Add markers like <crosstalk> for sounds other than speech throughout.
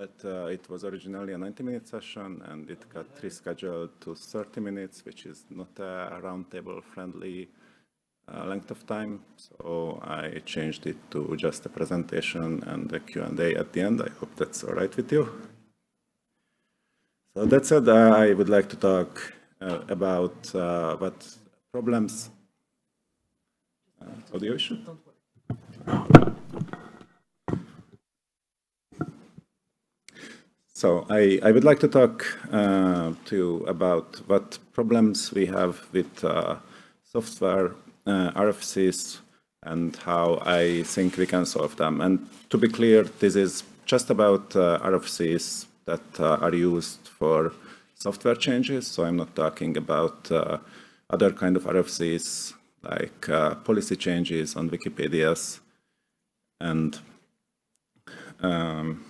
but uh, it was originally a 90-minute session, and it got rescheduled to 30 minutes, which is not a roundtable-friendly uh, length of time. So I changed it to just a presentation and a Q&A at the end. I hope that's all right with you. So that said, uh, I would like to talk uh, about uh, what problems audio issue? So I, I would like to talk uh, to you about what problems we have with uh, software uh, RFCs and how I think we can solve them. And to be clear, this is just about uh, RFCs that uh, are used for software changes. So I'm not talking about uh, other kind of RFCs like policy changes on Wikipedia's and um,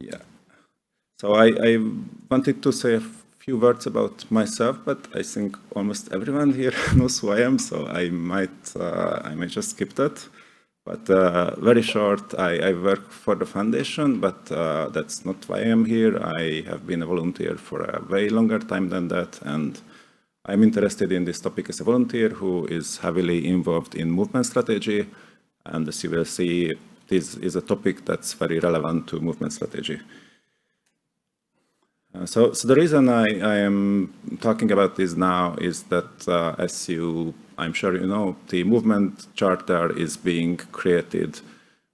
Yeah. So I, I wanted to say a few words about myself, but I think almost everyone here <laughs> knows who I am, so I might uh, I might just skip that. But uh, very short, I, I, work for the foundation, but uh, that's not why I am here. I have been a volunteer for a way longer time than that, and I'm interested in this topic as a volunteer who is heavily involved in movement strategy. And as you will see, this is a topic that's very relevant to movement strategy. Uh, so, so the reason I, I, am talking about this now is that, uh, as you, I'm sure you know, the movement charter is being created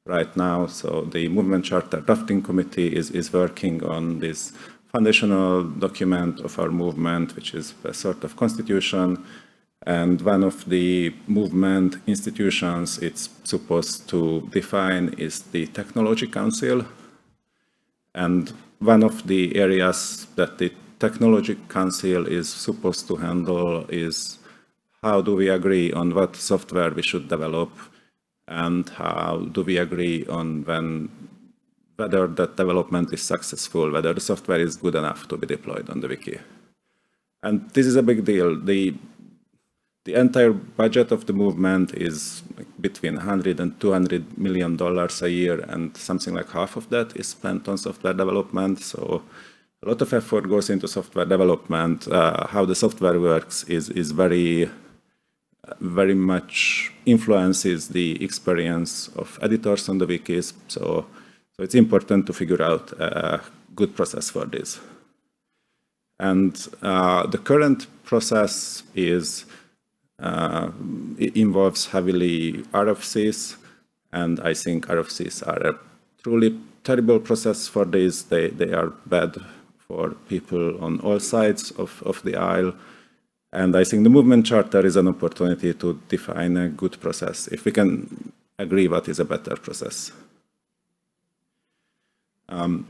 right now. So the movement charter drafting committee is, is working on this foundational document of our movement, which is a sort of constitution and one of the movement institutions it's supposed to define is the Technology Council. And one of the areas that the Technology Council is supposed to handle is how do we agree on what software we should develop and how do we agree on when whether that development is successful, whether the software is good enough to be deployed on the wiki. And this is a big deal. The the entire budget of the movement is between 100 and 200 million dollars a year, and something like half of that is spent on software development. So a lot of effort goes into software development. Uh, how the software works is, is very, very much influences the experience of editors on the wikis. So, so it's important to figure out a good process for this. And uh, the current process is uh, it involves heavily RFCs, and I think RFCs are a truly terrible process for this. They, they are bad for people on all sides of, of the aisle. And I think the movement charter is an opportunity to define a good process, if we can agree what is a better process. Um,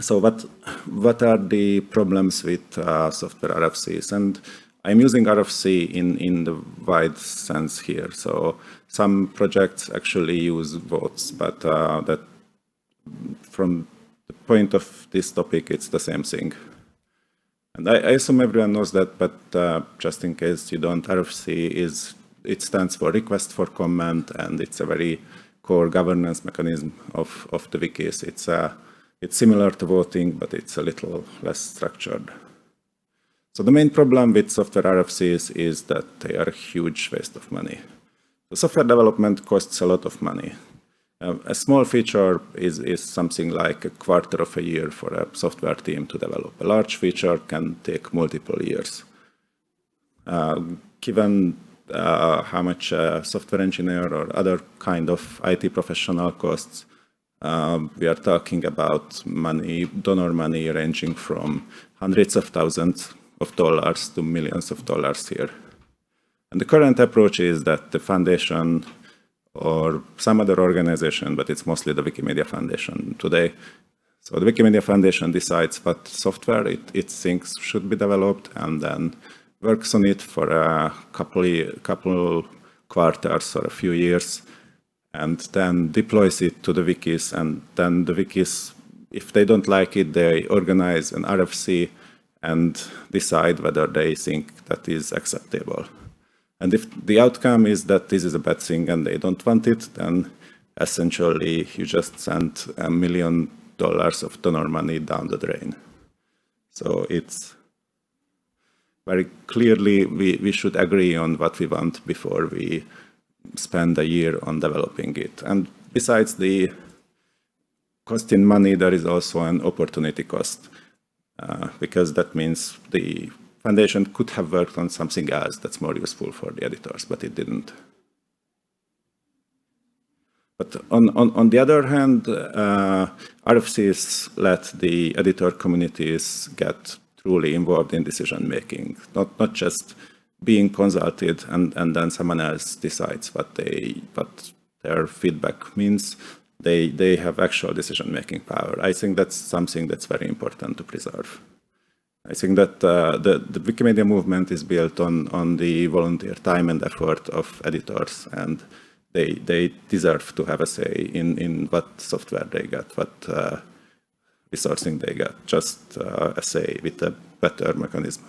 so what, what are the problems with uh, software RFCs? And I'm using RFC in, in the wide sense here. So some projects actually use votes, but uh, that from the point of this topic, it's the same thing. And I, I assume everyone knows that, but uh, just in case you don't, RFC is, it stands for request for comment, and it's a very core governance mechanism of, of the wikis. It's, uh, it's similar to voting, but it's a little less structured. So the main problem with software RFCs is that they are a huge waste of money. The software development costs a lot of money. Uh, a small feature is, is something like a quarter of a year for a software team to develop. A large feature can take multiple years. Uh, given uh, how much a software engineer or other kind of IT professional costs, uh, we are talking about money, donor money ranging from hundreds of thousands of dollars to millions of dollars here. And the current approach is that the foundation or some other organization, but it's mostly the Wikimedia Foundation today. So the Wikimedia Foundation decides what software it, it thinks should be developed and then works on it for a couple, couple quarters or a few years and then deploys it to the wikis and then the wikis, if they don't like it, they organize an RFC and decide whether they think that is acceptable. And if the outcome is that this is a bad thing and they don't want it, then essentially you just send a million dollars of donor money down the drain. So it's very clearly we, we should agree on what we want before we spend a year on developing it. And besides the cost in money, there is also an opportunity cost, because that means the foundation could have worked on something else that's more useful for the editors, but it didn't. But on, on, on the other hand, uh, RFCs let the editor communities get truly involved in decision making, not, not just being consulted and, and then someone else decides what they what their feedback means. They they have actual decision making power. I think that's something that's very important to preserve. I think that uh, the, the Wikimedia movement is built on, on the volunteer time and effort of editors, and they, they deserve to have a say in, in what software they get, what uh, resourcing they get, just uh, a say with a better mechanism.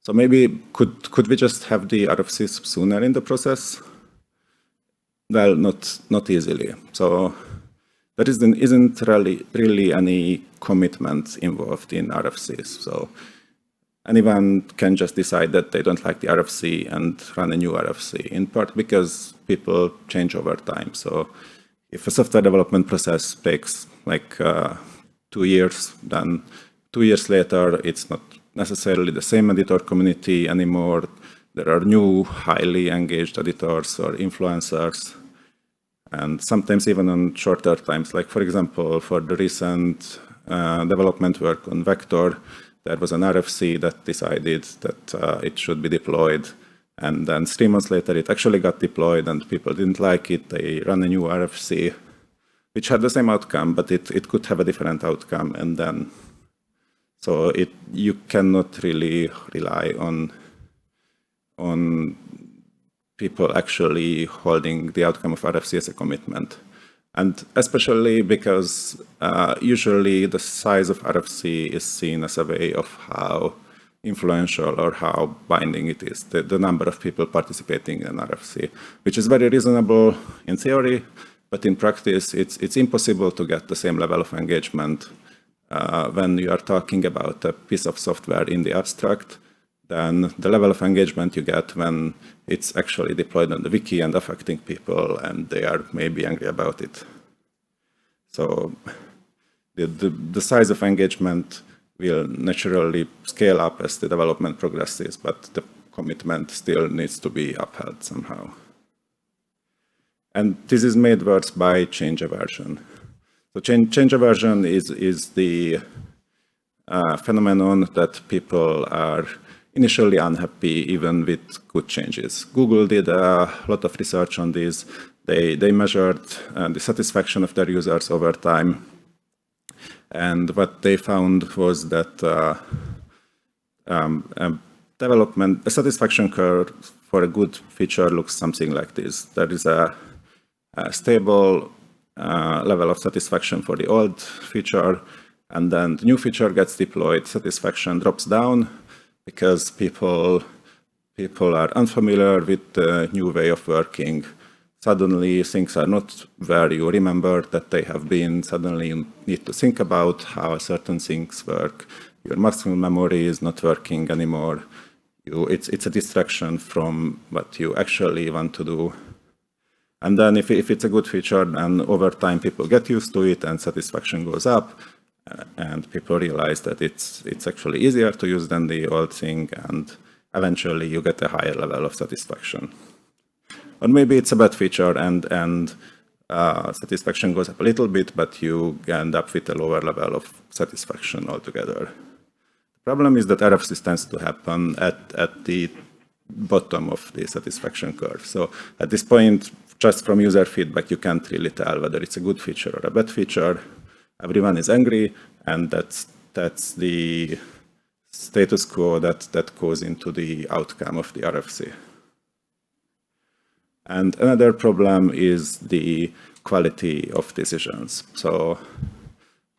So maybe could, could we just have the RFCs sooner in the process? Well, not, not easily. So there isn't, isn't really, really any commitment involved in RFCs. So anyone can just decide that they don't like the RFC and run a new RFC, in part because people change over time. So if a software development process takes like uh, two years, then two years later, it's not necessarily the same editor community anymore. There are new, highly engaged editors or influencers and sometimes even on shorter times. Like for example, for the recent uh, development work on Vector, there was an RFC that decided that uh, it should be deployed. And then three months later, it actually got deployed and people didn't like it. They ran a new RFC, which had the same outcome, but it, it could have a different outcome. And then, so it you cannot really rely on, on people actually holding the outcome of RFC as a commitment. And especially because uh, usually the size of RFC is seen as a way of how influential or how binding it is, the, the number of people participating in RFC, which is very reasonable in theory, but in practice it's, it's impossible to get the same level of engagement uh, when you are talking about a piece of software in the abstract than the level of engagement you get when it's actually deployed on the wiki and affecting people and they are maybe angry about it. So the, the, the size of engagement will naturally scale up as the development progresses, but the commitment still needs to be upheld somehow. And this is made worse by change aversion. So change, change aversion is, is the uh, phenomenon that people are initially unhappy even with good changes. Google did a lot of research on this. They, they measured uh, the satisfaction of their users over time. And what they found was that uh, um, a development, a satisfaction curve for a good feature looks something like this. There is a, a stable uh, level of satisfaction for the old feature, and then the new feature gets deployed, satisfaction drops down, because people people are unfamiliar with the new way of working. Suddenly things are not where you remember that they have been. Suddenly you need to think about how certain things work. Your muscle memory is not working anymore. You, it's, it's a distraction from what you actually want to do. And then if, if it's a good feature, then over time people get used to it and satisfaction goes up and people realize that it's it's actually easier to use than the old thing and eventually you get a higher level of satisfaction. Or maybe it's a bad feature and and uh, satisfaction goes up a little bit but you end up with a lower level of satisfaction altogether. The problem is that error tends to happen at at the bottom of the satisfaction curve. So at this point just from user feedback you can't really tell whether it's a good feature or a bad feature everyone is angry, and that's that's the status quo that that goes into the outcome of the RFC. And another problem is the quality of decisions. So,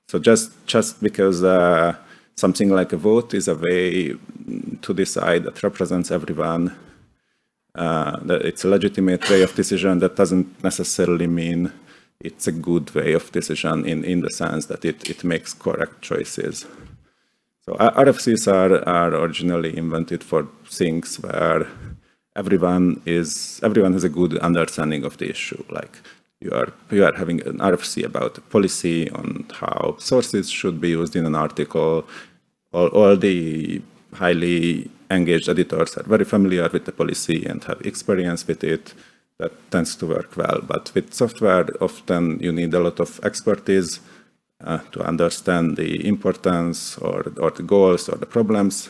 so just just because uh, something like a vote is a way to decide that represents everyone. Uh, that it's a legitimate way of decision that doesn't necessarily mean it's a good way of decision in, in the sense that it, it makes correct choices. So uh, RFCs are, are originally invented for things where everyone is everyone has a good understanding of the issue. Like you are you are having an RFC about policy on how sources should be used in an article. All, all the highly engaged editors are very familiar with the policy and have experience with it. That tends to work well. But with software, often you need a lot of expertise uh, to understand the importance or, or the goals or the problems.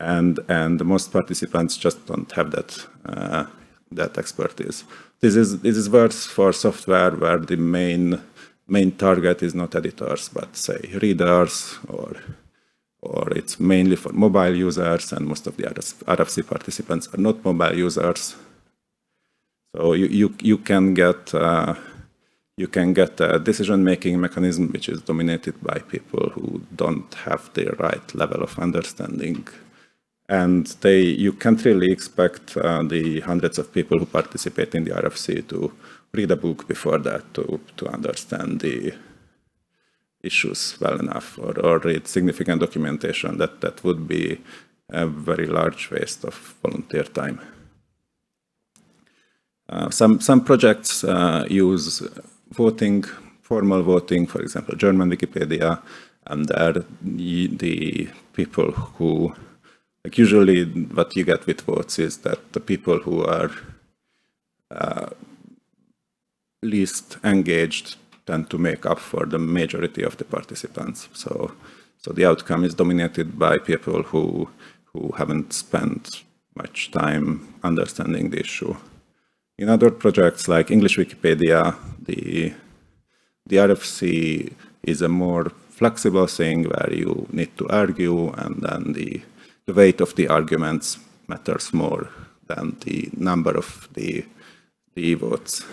And, and most participants just don't have that, uh, that expertise. This is, this is worse for software where the main, main target is not editors, but say readers or or it's mainly for mobile users and most of the RFC participants are not mobile users. So you, you, you can get uh, you can get a decision-making mechanism which is dominated by people who don't have the right level of understanding. And they, you can't really expect uh, the hundreds of people who participate in the RFC to read a book before that to, to understand the issues well enough or, or read significant documentation. That, that would be a very large waste of volunteer time. Uh, some, some projects uh, use voting, formal voting, for example, German Wikipedia, and there the people who, like usually what you get with votes is that the people who are uh, least engaged tend to make up for the majority of the participants. So, so the outcome is dominated by people who, who haven't spent much time understanding the issue. In other projects like English Wikipedia, the, the RFC is a more flexible thing where you need to argue and then the, the weight of the arguments matters more than the number of the, the votes.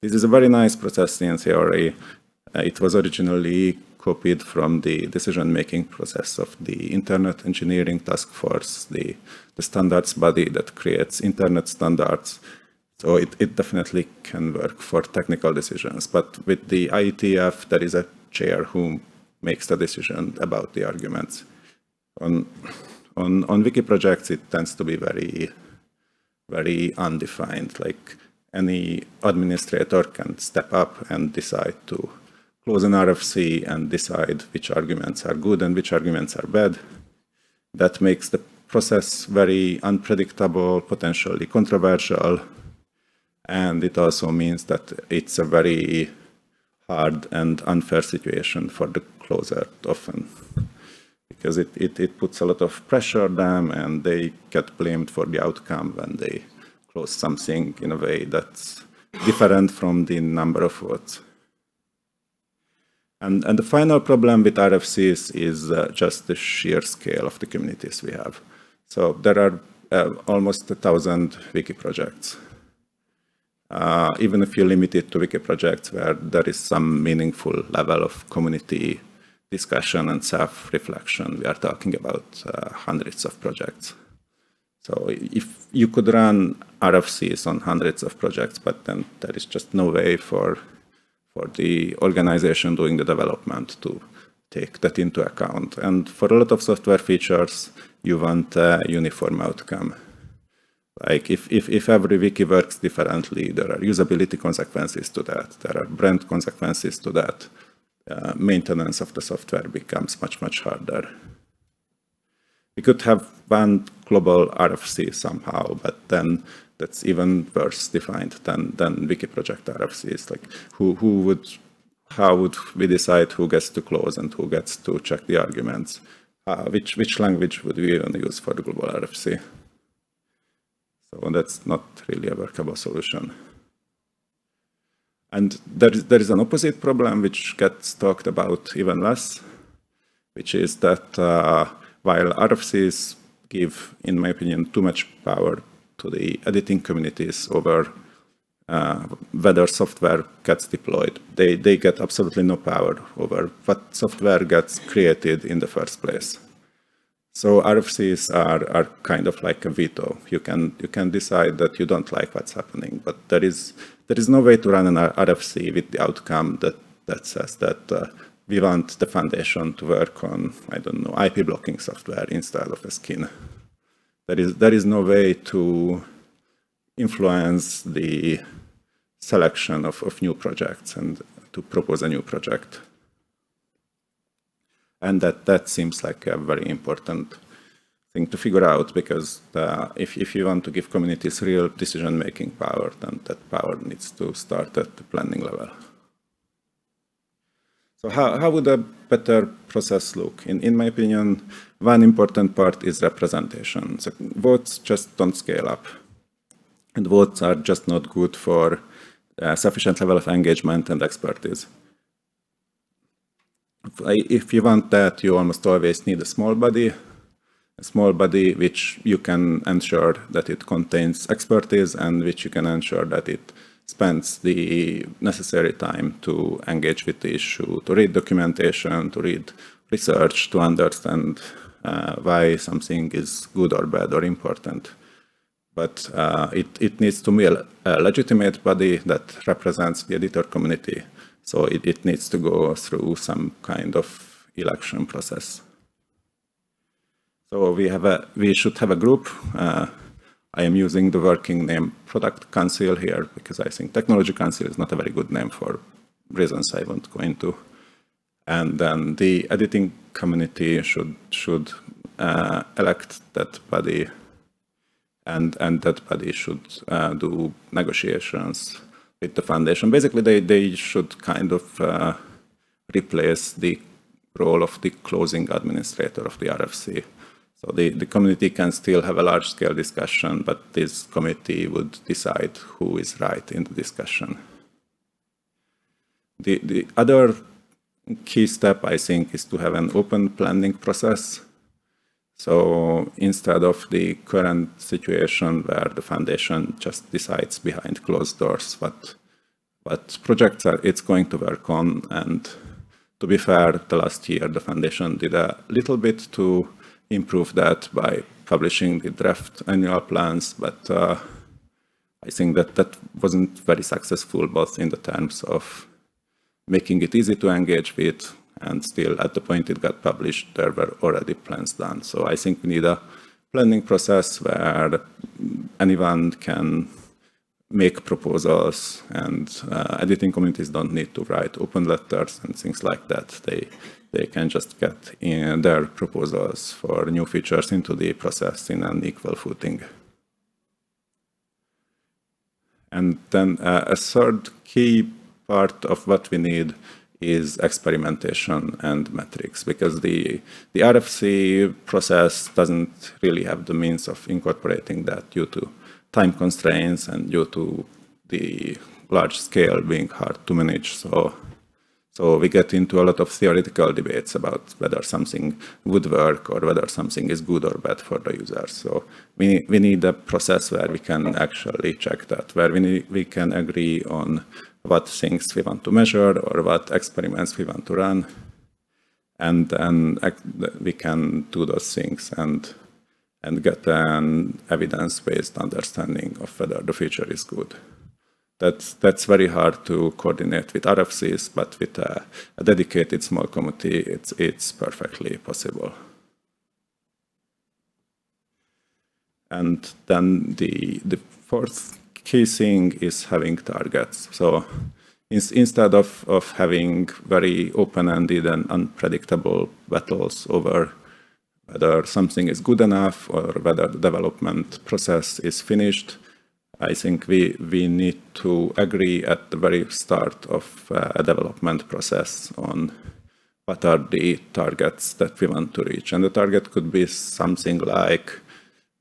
This is a very nice process in theory. Uh, it was originally copied from the decision-making process of the Internet Engineering Task Force, the, the standards body that creates Internet standards. So it, it definitely can work for technical decisions. But with the IETF, there is a chair who makes the decision about the arguments. On, on, on wiki projects, it tends to be very, very undefined. Like any administrator can step up and decide to close an RFC and decide which arguments are good and which arguments are bad. That makes the process very unpredictable, potentially controversial, and it also means that it's a very hard and unfair situation for the closer often because it, it, it puts a lot of pressure on them and they get blamed for the outcome when they close something in a way that's different from the number of votes. And, and the final problem with RFCs is uh, just the sheer scale of the communities we have. So there are uh, almost a thousand wiki projects uh, even if you limit it to wiki projects where there is some meaningful level of community discussion and self-reflection, we are talking about uh, hundreds of projects. So if you could run RFCs on hundreds of projects, but then there is just no way for, for the organization doing the development to take that into account. And for a lot of software features, you want a uniform outcome. Like if, if, if every wiki works differently, there are usability consequences to that, there are brand consequences to that. Uh, maintenance of the software becomes much, much harder. We could have one global RFC somehow, but then that's even worse defined than, than wiki project RFCs. Like who, who would, how would we decide who gets to close and who gets to check the arguments? Uh, which, which language would we even use for the global RFC? So that's not really a workable solution. And there is, there is an opposite problem which gets talked about even less, which is that uh, while RFCs give, in my opinion, too much power to the editing communities over uh, whether software gets deployed. They, they get absolutely no power over what software gets created in the first place. So RFCs are, are kind of like a veto. You can, you can decide that you don't like what's happening, but there is, there is no way to run an RFC with the outcome that, that says that uh, we want the foundation to work on, I don't know, IP blocking software instead of a skin. There is, there is no way to influence the selection of, of new projects and to propose a new project. And that, that seems like a very important thing to figure out because uh, if, if you want to give communities real decision-making power, then that power needs to start at the planning level. So how, how would a better process look? In, in my opinion, one important part is representation. So votes just don't scale up. And votes are just not good for a sufficient level of engagement and expertise if you want that, you almost always need a small body, a small body which you can ensure that it contains expertise and which you can ensure that it spends the necessary time to engage with the issue, to read documentation, to read research, to understand uh, why something is good or bad or important. But uh, it, it needs to be a, a legitimate body that represents the editor community so it, it needs to go through some kind of election process. So we have a we should have a group. Uh, I am using the working name Product Council here because I think Technology Council is not a very good name for reasons I won't go into. And then the editing community should should uh, elect that body, and and that body should uh, do negotiations with the foundation. Basically, they, they should kind of uh, replace the role of the closing administrator of the RFC. So the, the community can still have a large-scale discussion, but this committee would decide who is right in the discussion. The, the other key step, I think, is to have an open planning process. So instead of the current situation where the foundation just decides behind closed doors what what projects are it's going to work on, and to be fair, the last year the foundation did a little bit to improve that by publishing the draft annual plans, but uh, I think that that wasn't very successful both in the terms of making it easy to engage with and still at the point it got published, there were already plans done. So I think we need a planning process where anyone can make proposals and uh, editing communities don't need to write open letters and things like that. They, they can just get in their proposals for new features into the process in an equal footing. And then uh, a third key part of what we need is experimentation and metrics because the, the RFC process doesn't really have the means of incorporating that due to time constraints and due to the large scale being hard to manage. So, so we get into a lot of theoretical debates about whether something would work or whether something is good or bad for the users. So we, we need a process where we can actually check that, where we, need, we can agree on what things we want to measure or what experiments we want to run. And then we can do those things and, and get an evidence-based understanding of whether the feature is good. That's, that's very hard to coordinate with RFCs, but with a, a dedicated small committee, it's, it's perfectly possible. And then the, the fourth key thing is having targets. So in, instead of, of having very open-ended and unpredictable battles over whether something is good enough or whether the development process is finished, I think we, we need to agree at the very start of uh, a development process on what are the targets that we want to reach. And the target could be something like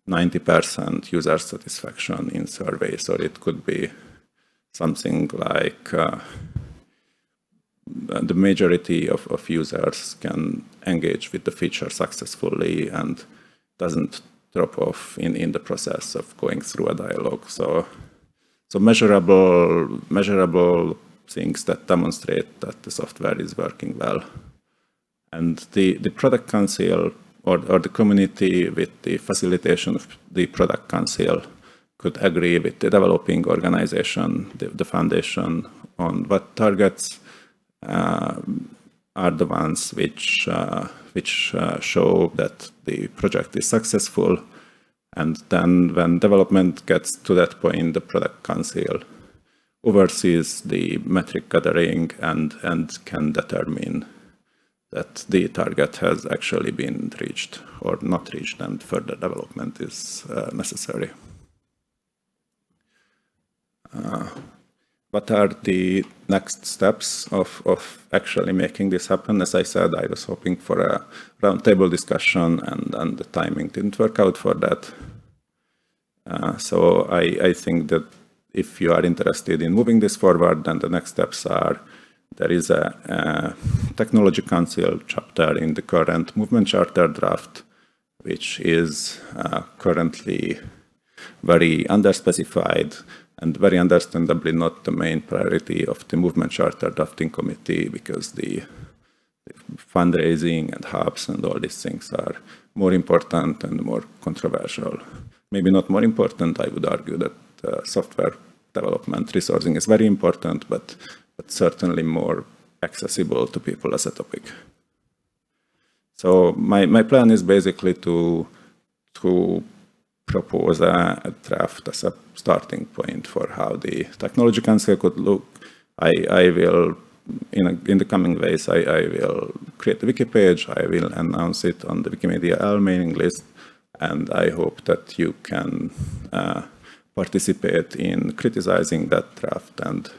90% user satisfaction in surveys, or it could be something like uh, the majority of, of users can engage with the feature successfully and doesn't drop off in, in the process of going through a dialogue. So, so measurable, measurable things that demonstrate that the software is working well. And the, the product council or, or the community with the facilitation of the product council could agree with the developing organization, the, the foundation, on what targets uh, are the ones which, uh, which uh, show that the project is successful. And then when development gets to that point, the product council oversees the metric gathering and, and can determine that the target has actually been reached or not reached and further development is uh, necessary. Uh, what are the next steps of, of actually making this happen? As I said, I was hoping for a roundtable discussion and, and the timing didn't work out for that. Uh, so I, I think that if you are interested in moving this forward, then the next steps are there is a, a technology council chapter in the current movement charter draft, which is uh, currently very underspecified and very understandably not the main priority of the movement charter drafting committee because the, fundraising and hubs and all these things are more important and more controversial. Maybe not more important, I would argue that uh, software development resourcing is very important, but, but certainly more accessible to people as a topic. So my, my plan is basically to, to propose a, draft as a starting point for how the technology council could look. I, I will, in, a, in the coming ways, I, I will create a wiki page, I will announce it on the Wikimedia L mailing list, and I hope that you can uh, participate in criticizing that draft and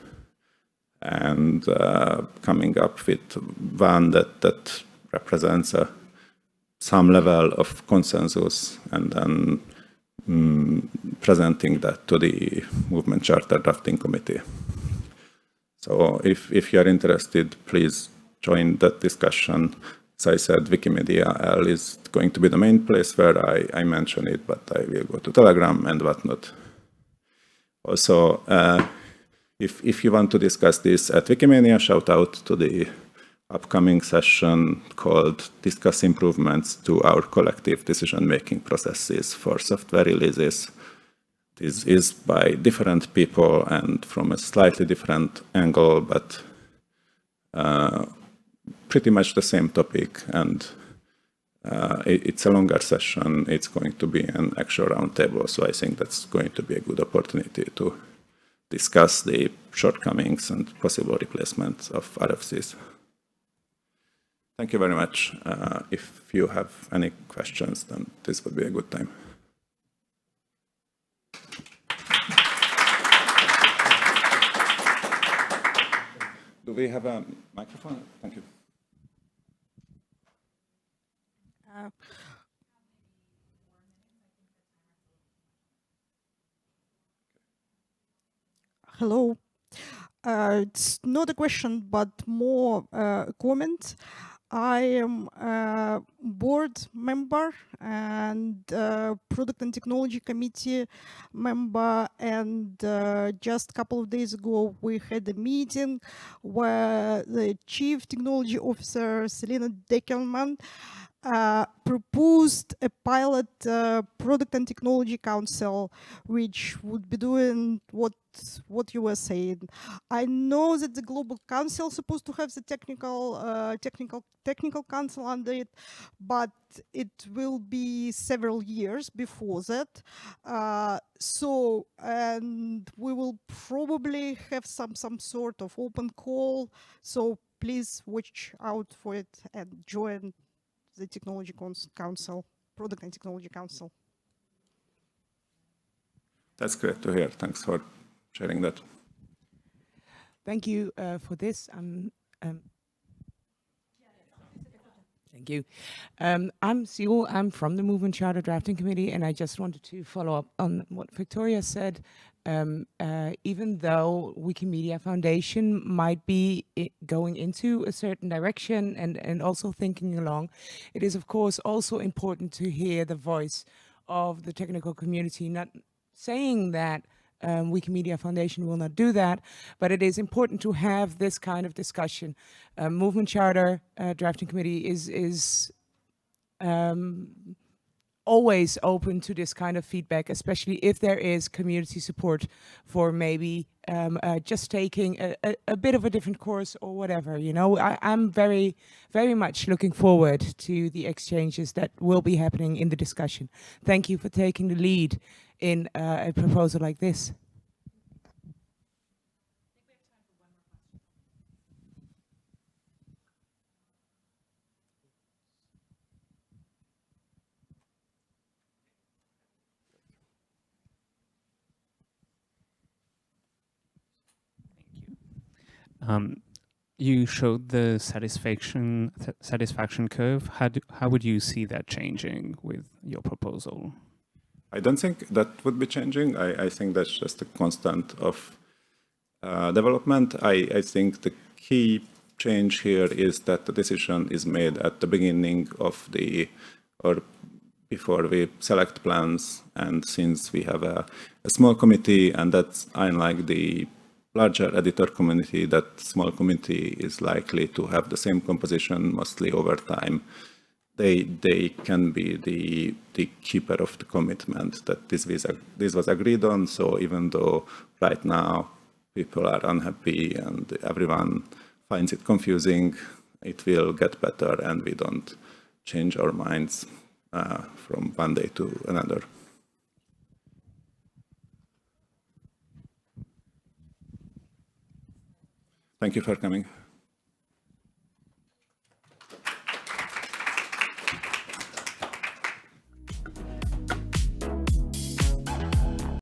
and uh, coming up with one that, that represents a, some level of consensus and then um, presenting that to the movement charter drafting committee. So if, if you're interested, please join that discussion. As I said, Wikimedia L is going to be the main place where I, I mention it, but I will go to Telegram and whatnot. Also, uh, if, if you want to discuss this at Wikimania, shout out to the upcoming session called Discuss Improvements to Our Collective Decision-Making Processes for Software Releases. This is by different people and from a slightly different angle, but uh, pretty much the same topic. And uh, it, it's a longer session. It's going to be an actual roundtable, so I think that's going to be a good opportunity to discuss the shortcomings and possible replacements of RFCs. Thank you very much. Uh, if you have any questions, then this would be a good time. Do we have a microphone? Thank you. Uh, hello. Uh, it's not a question, but more uh, a comment. I am a board member and uh, product and technology committee member and uh, just a couple of days ago we had a meeting where the chief technology officer Selena Deckelmann uh, proposed a pilot uh, product and technology council, which would be doing what what you were saying. I know that the global council is supposed to have the technical uh, technical technical council under it, but it will be several years before that. Uh, so, and we will probably have some some sort of open call. So please watch out for it and join the Technology Council, Product and Technology Council. That's great to hear. Thanks for sharing that. Thank you uh, for this. Um, um, thank you. Um, I'm Ciell. I'm from the Movement Charter Drafting Committee, and I just wanted to follow up on what Victoria said um, uh, even though Wikimedia Foundation might be going into a certain direction and, and also thinking along, it is of course also important to hear the voice of the technical community, not saying that um, Wikimedia Foundation will not do that, but it is important to have this kind of discussion. Uh, Movement Charter uh, Drafting Committee is, is um, always open to this kind of feedback, especially if there is community support for maybe um, uh, just taking a, a, a, bit of a different course or whatever. You know, I, am very, very much looking forward to the exchanges that will be happening in the discussion. Thank you for taking the lead in uh, a proposal like this. Um, you showed the satisfaction satisfaction curve. How do, how would you see that changing with your proposal? I don't think that would be changing. I, I think that's just a constant of uh, development. I, I think the key change here is that the decision is made at the beginning of the or before we select plans and since we have a, a small committee and that's unlike the larger editor community, that small committee is likely to have the same composition mostly over time. They, they can be the, the keeper of the commitment that this was, this was agreed on. So even though right now people are unhappy and everyone finds it confusing, it will get better and we don't change our minds uh, from one day to another. Thank you for coming.